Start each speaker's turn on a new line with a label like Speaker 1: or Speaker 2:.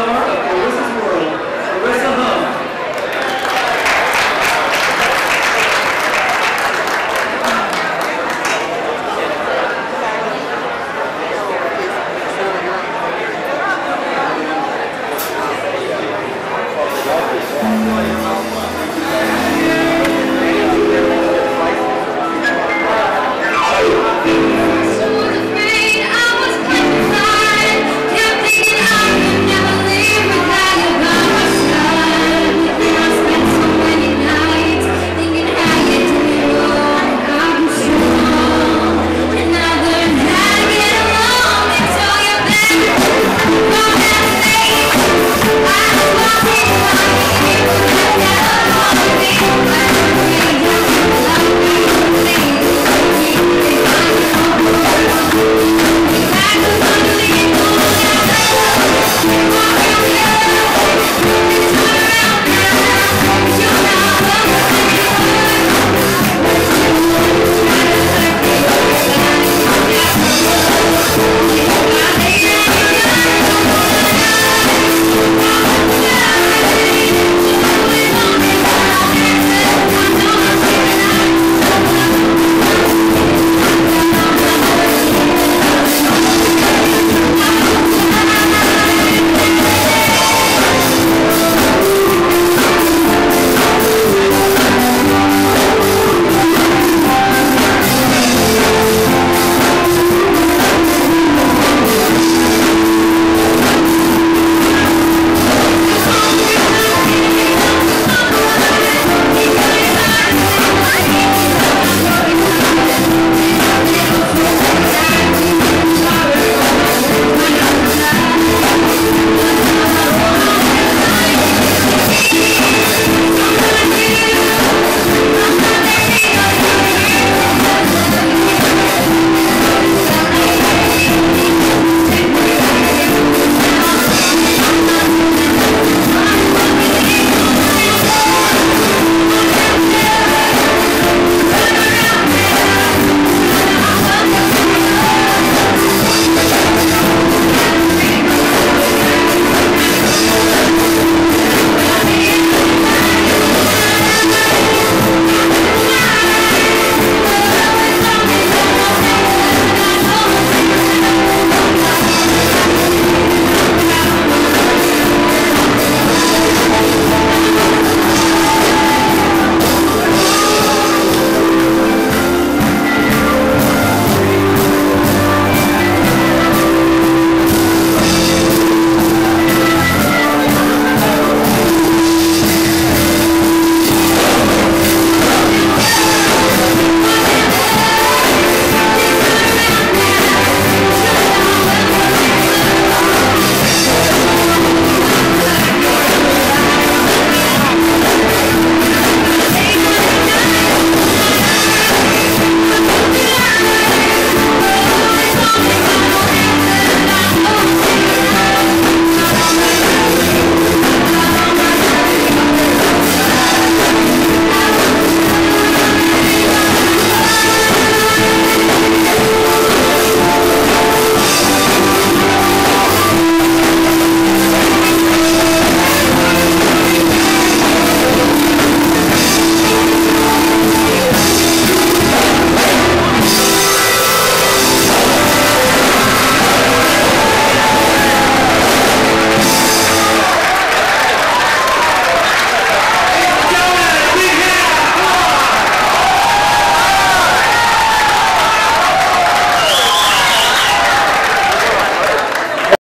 Speaker 1: Star.